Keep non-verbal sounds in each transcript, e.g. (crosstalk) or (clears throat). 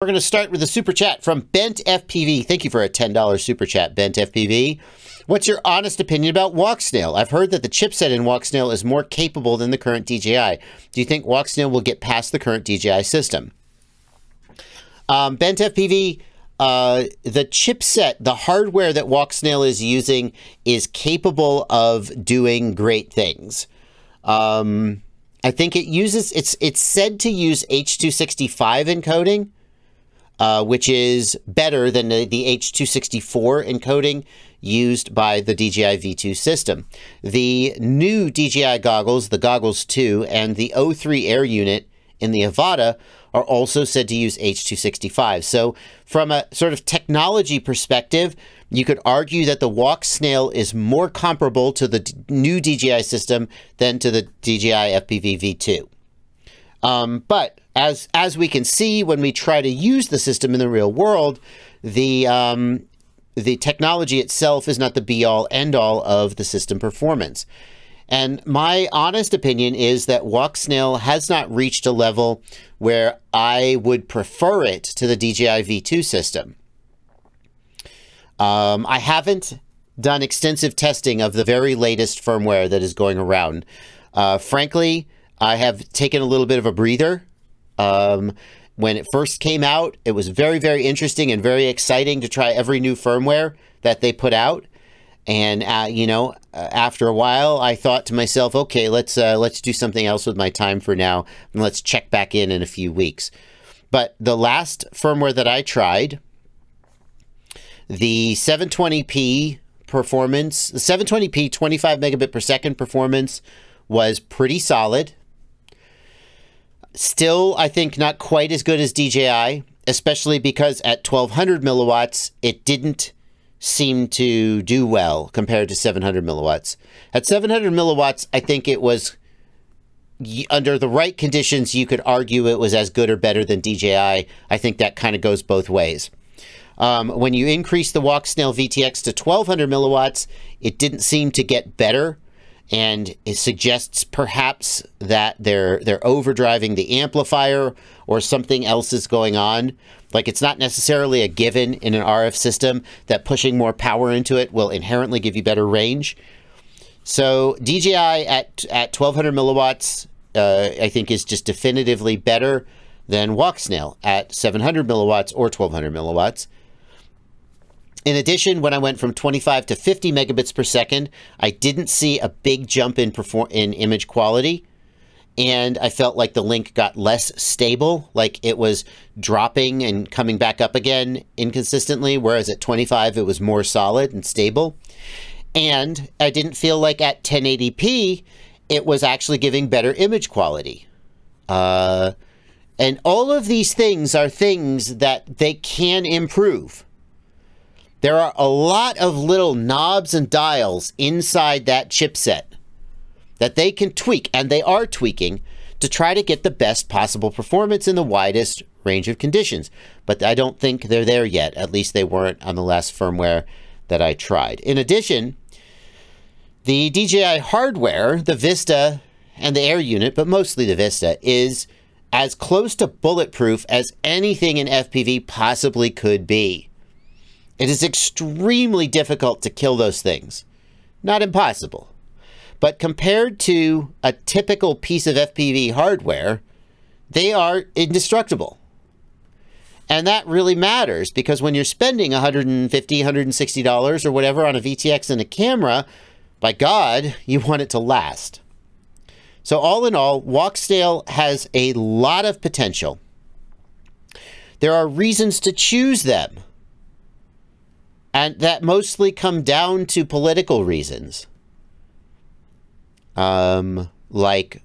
We're going to start with a super chat from Bent FPV. Thank you for a $10 super chat, Bent FPV. What's your honest opinion about Walksnail? I've heard that the chipset in Walksnail is more capable than the current DJI. Do you think Walksnail will get past the current DJI system? Um, Bent FPV, uh, the chipset, the hardware that Walksnail is using is capable of doing great things. Um, I think it uses, it's, it's said to use H265 encoding uh, which is better than the, the H264 encoding used by the DJI V2 system. The new DJI goggles, the Goggles 2, and the O3 Air unit in the Avata are also said to use H265. So, from a sort of technology perspective, you could argue that the Walksnail is more comparable to the new DJI system than to the DJI FPV V2. Um, but as as we can see when we try to use the system in the real world, the um, the technology itself is not the be all end all of the system performance. And my honest opinion is that Walksnail has not reached a level where I would prefer it to the DJI V2 system. Um, I haven't done extensive testing of the very latest firmware that is going around. Uh, frankly, I have taken a little bit of a breather um, when it first came out, it was very, very interesting and very exciting to try every new firmware that they put out. And uh, you know, uh, after a while, I thought to myself, okay, let's uh, let's do something else with my time for now, and let's check back in in a few weeks. But the last firmware that I tried, the 720p performance, the 720p 25 megabit per second performance was pretty solid. Still, I think not quite as good as DJI, especially because at 1200 milliwatts, it didn't seem to do well compared to 700 milliwatts. At 700 milliwatts, I think it was under the right conditions, you could argue it was as good or better than DJI. I think that kind of goes both ways. Um, when you increase the Walksnail VTX to 1200 milliwatts, it didn't seem to get better and it suggests perhaps that they're they're overdriving the amplifier or something else is going on. Like it's not necessarily a given in an RF system that pushing more power into it will inherently give you better range. So DJI at at 1200 milliwatts, uh, I think is just definitively better than Walksnail at 700 milliwatts or 1200 milliwatts. In addition, when I went from 25 to 50 megabits per second, I didn't see a big jump in perform in image quality. And I felt like the link got less stable, like it was dropping and coming back up again inconsistently, whereas at 25 it was more solid and stable. And I didn't feel like at 1080p it was actually giving better image quality. Uh, and all of these things are things that they can improve. There are a lot of little knobs and dials inside that chipset that they can tweak, and they are tweaking to try to get the best possible performance in the widest range of conditions. But I don't think they're there yet. At least they weren't on the last firmware that I tried. In addition, the DJI hardware, the Vista and the Air unit, but mostly the Vista, is as close to bulletproof as anything in FPV possibly could be. It is extremely difficult to kill those things. Not impossible. But compared to a typical piece of FPV hardware, they are indestructible. And that really matters because when you're spending $150, $160 or whatever on a VTX and a camera, by God, (laughs) you want it to last. So all in all, Walksnail has a lot of potential. There are reasons to choose them and that mostly come down to political reasons. Um, like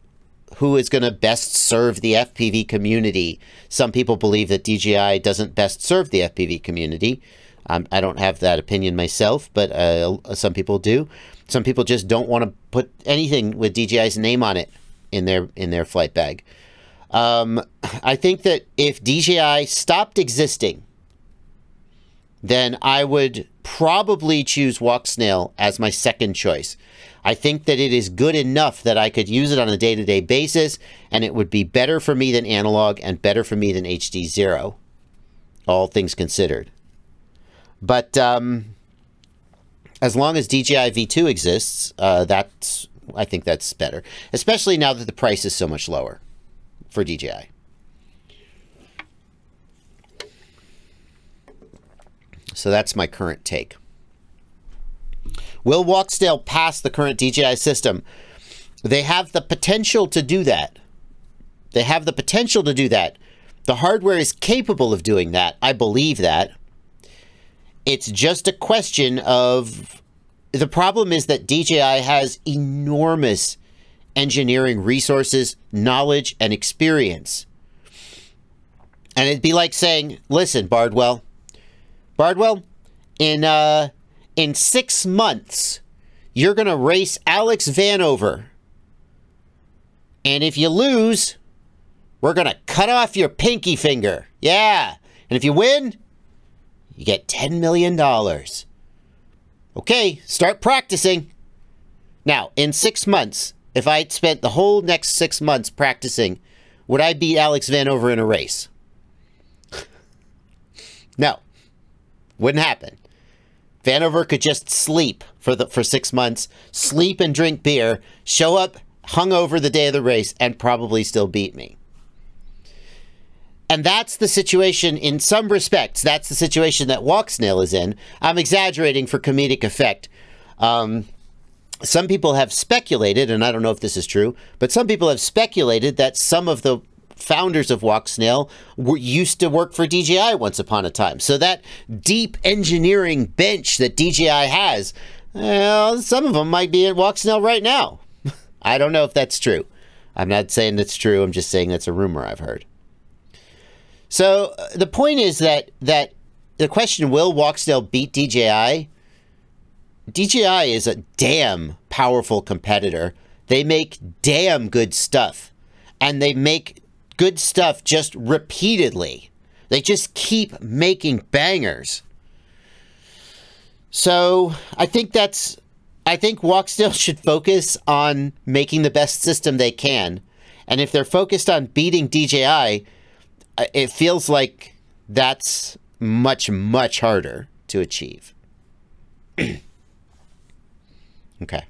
who is going to best serve the FPV community. Some people believe that DJI doesn't best serve the FPV community. Um, I don't have that opinion myself, but uh, some people do. Some people just don't want to put anything with DJI's name on it in their in their flight bag. Um, I think that if DJI stopped existing then I would probably choose Walksnail as my second choice. I think that it is good enough that I could use it on a day-to-day -day basis, and it would be better for me than analog and better for me than HD Zero. all things considered. But um, as long as DJI V2 exists, uh, that's I think that's better, especially now that the price is so much lower for DJI. So that's my current take. Will Walksnail pass the current DJI system? They have the potential to do that. They have the potential to do that. The hardware is capable of doing that. I believe that. It's just a question of the problem is that DJI has enormous engineering resources, knowledge, and experience. And it'd be like saying, listen, Bardwell, Bardwell, in uh, in six months, you're gonna race Alex Vanover. And if you lose, we're gonna cut off your pinky finger. Yeah. And if you win, you get $10 million. Okay, start practicing. Now, in six months, if I spent the whole next six months practicing, would I beat Alex Vanover in a race? (laughs) no. Wouldn't happen. Vanover could just sleep for the for six months, sleep and drink beer, show up hungover the day of the race, and probably still beat me. And that's the situation in some respects. That's the situation that Walksnail is in. I'm exaggerating for comedic effect. Um, some people have speculated, and I don't know if this is true, but some people have speculated that some of the founders of Walksnail were, used to work for DJI once upon a time. So that deep engineering bench that DJI has, well, some of them might be at Walksnail right now. (laughs) I don't know if that's true. I'm not saying it's true. I'm just saying that's a rumor I've heard. So uh, the point is that that the question will Walksnail beat DJI? DJI is a damn powerful competitor. They make damn good stuff. And they make good stuff just repeatedly. They just keep making bangers. So I think that's I think Walksnail (laughs) should focus on making the best system they can. And if they're focused on beating DJI, uh, it feels like that's much, much harder to achieve. (clears throat) okay.